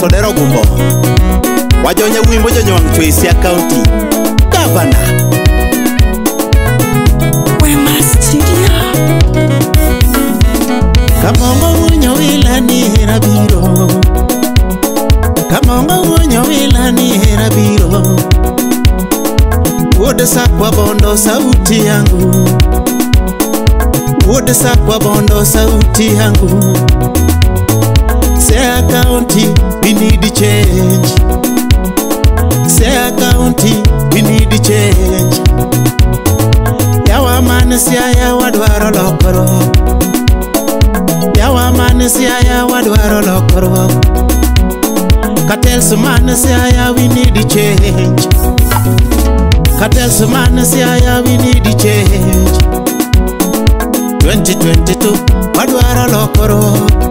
osodero gumbo wajonya wimbo jonyowang tuesia county gavana kamongo wuonyo wila ni hera biro kamongo wuonyo wila ni hera biro wuode sakwa bondo sauti yangu wuode sakwa bondo sauti yangu, Wode sa kwa bondo, sauti yangu. Say accounty, we need a change. Say accounty, we need a change. Yawa man is ya ya wadwaro lokoro. Yawa man is ya ya wadwaro lokoro. Katel suman is ya ya we need a change. Katel suman is ya ya we need a change. 2022, wadwaro lokoro.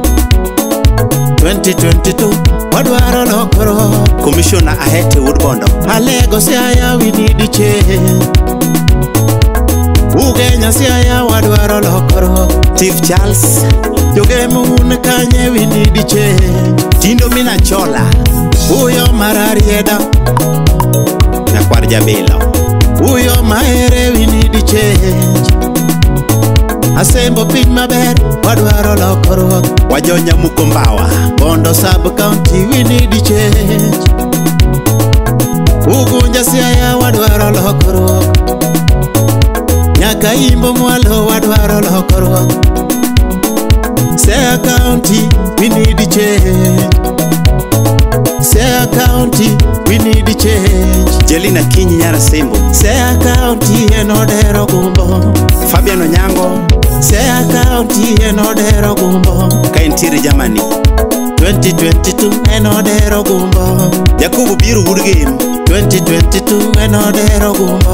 2022 wadwaro lokruok komishona ahete woodbondo alego siaya winidiche ugenya siaya wadwaro lokruok chief charles jogemo kanye winidiche tindo minachola uyo mararieda nyakwar jabilo uyo mahere winidiche Asembo piny maber, wadwaro lokruok Wajonya Mukombawa, Bondo Sub County, we need change Ugunja Siaya, wadwaro lokruok Nyaka Imbo Mwalo, wadwaro lokruok Siaya County, we need change Siaya County, we need change Jelina Kinyi, Nyara Simbo Siaya County, enodero gumbo Fabiano Nyango, Nyango seakaotienodero gumbo ka entiere jamani 2022 enodero gumbo jakobo biro wurgem 2022 enodero gumbo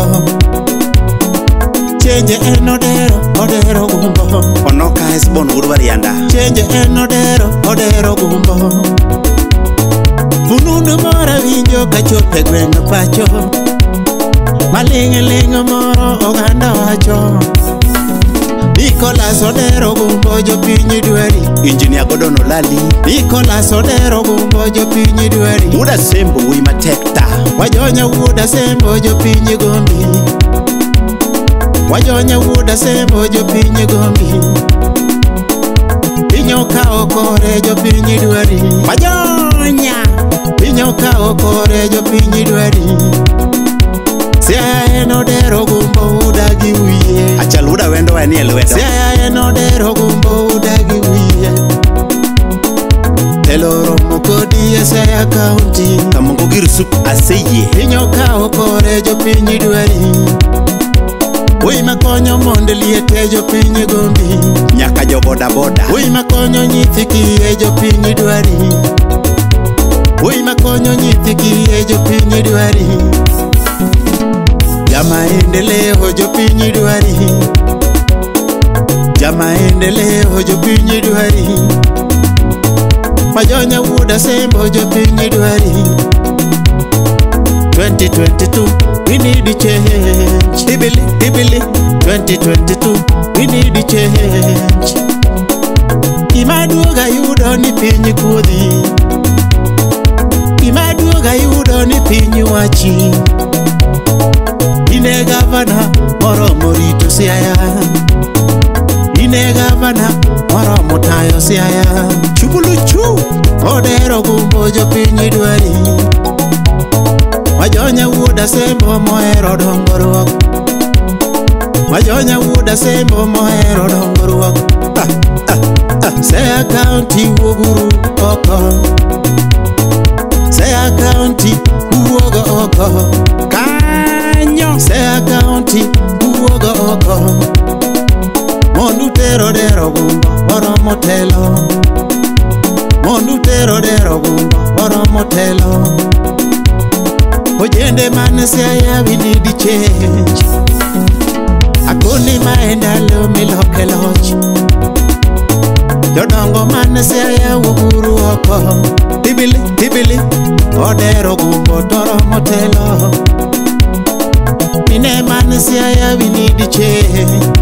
chenje enodero odero gumbo onoka esbon wurvarianda chenje enodero odero oh, gumbo fununu mora winjo kachope gweng pacho maling'ling moro oganda wacho Nicholas Odero gumbo jopiny dweri Injinia godo nolali Nicholas Odero gumbo jopiny dweri Uda sembo wi matekta Wajonya uda sembo jopiny gombi Wajonya uda sembo jopiny gombi Inyoka okore jopiny dweri Wajonya Inyoka okore jopiny dweri Sia eno dero gumbo uda giwiye Achal uda wendo ewa ni elwedo Se ayaye no dero gumbo udagi wiye Teloro moko diye se ya kaunti Kamungu girusup aseye Pinyo kao kore jo pinyi dweri Wime konyo monde liete jo pinyi gumbi Nyaka jo boda boda Wime konyo nyithiki ye jo pinyi dweri Wime konyo nyithiki ye jo pinyi dweri Jama endeleo jo pinyi dweri Jama endeleo jo pinyi dweri ja maendeleo jopiny dwari ma jonyawuda sembo jopiny dwari 2022 we need change ibili ibili 2022 we need change imaduoga yudo ni piny kuodhi imaduoga yudo ni piny wachi ine gavana moromo rito siaya ne gavana oromo tayo siaya chukuluchu odero gumbo jopiny idwari majonyawuoda sembo mohero dongoruok majonyawuoda sembo mohero dongoruok ah, ah, ah, seakaunti wuoguru oko seakaunti wuogo oko kanyo seakaunti wuogo oko mondu tero derogu oromo telo mondu tero derogu oromo telo ojende mane siayawini dichech akoni maendalo miloke loch jodongo mane siayawo buru oko dibili dibili odero gumbo toromo telo Mine man siaya winidiche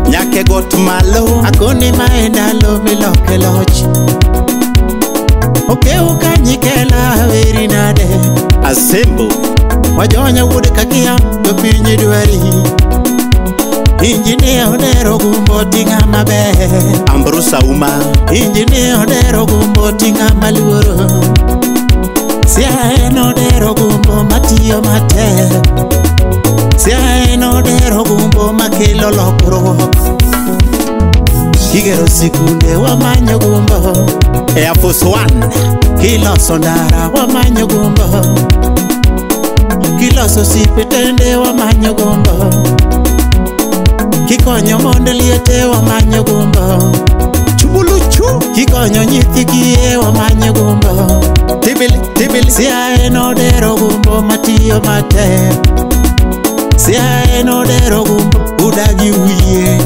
Nyake got malo Akone maendalo miloke loch Oke uka nyikela verinade Assemble Wajonya wude kakia Mpinyi dweri Injini onero gumbo tinga mabe Ambrusa uma Injini onero gumbo tinga maluoro Siya eno onero gumbo matiyo mate Siya eno onero gumbo matiyo mate siaeno dero gumbo makelo lokruok igero sikunde wamanyo gumbo eafos 1 kiloso ndara wamanyo gumbo kiloso sipitende wamanyo gumbo kikonyo monde liete wamanyo gumbo chubuluchu kikonyo nyithi kie wamanyo gumbo tibil tibil siaeno dero gumbo matiyo matek seaenodero udagi wiye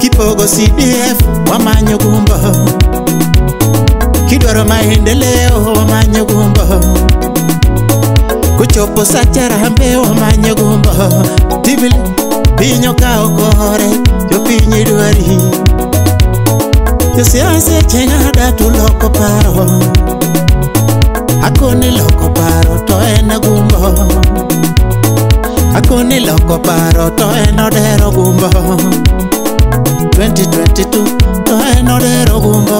kipogo cdf wamanyo gumbo kidwaro maendeleo wamanyo gumbo kuchopo sacharambe wamanyo gumbo tibil pinyo kaokore jopiny idwari josiasechengada tuloko paro akoni loko paro to ena Koni loko paro to en odero gumbo 2022 to en odero gumbo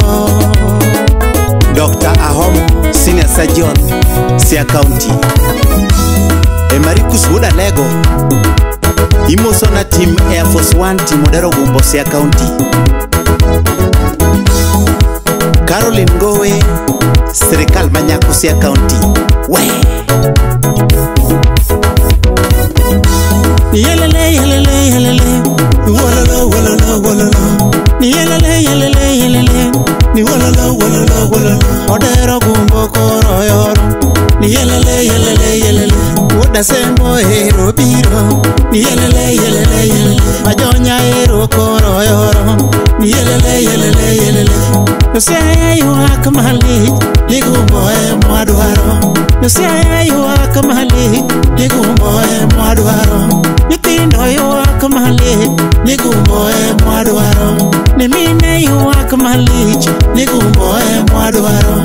Dr. ahom Senior Surgeon Sia County Emarikus Wuda Lego Imosona Team Air Force One Team Odero Gumbo Sia County Caroline Ngowe Serikal Manyako Sia County Wee Yelele yelele yelele Odero gumbo koro ero biro Ajonya ero koro yoro yelele yelele yelele nosiaye ywak malit igumboe mwadwaro nosiaye ywak malit igumboe mwadwaro nyithindo ywak malit igumboe mwadwaro nimine ywak malich igumboe mwadwaro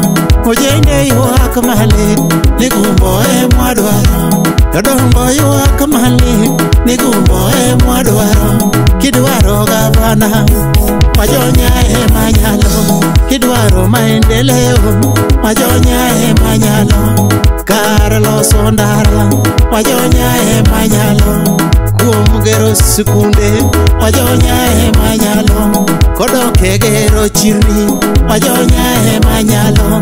ojende ywak malit igumboe mwadwaro Kadongo ywak mali ni gumbo e mwadwaro kidwaro gavana ma jonya e manyalo kidwaro maendeleo ma jonya e manyalo kar loso ndara ma jonya e manyalo kuom gero sikunde ma jonya e manyalo kodok e gero chirni ma jonya e manyalo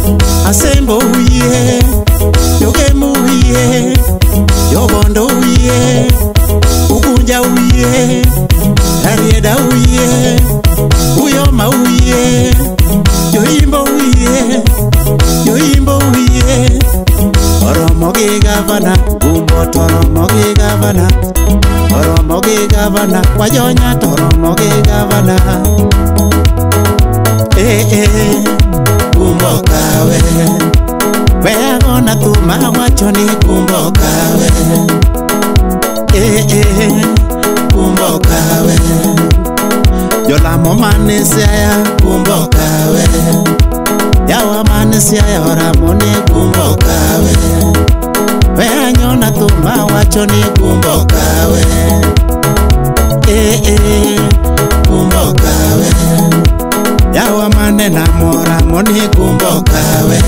asembouye yokemuye yobondo uye ukunja uye arieda uye uyoma uye yoyimbo uye yoyimbo uye oromo gi gavana umbo toromo gi gavana oromo gi gavana kwajonya toromo gi gavana ee eh, eh. nikumbukawe weago na tuma wacho nikumbukawe eh, eh, kumbukawe jolamo manisiaya kumbukawe yawa manisiaya oramo nikumbukawe weanyona tuma wacho nikumbukawe eh, eh, kumbukawe wa manena mora monigo mbokawe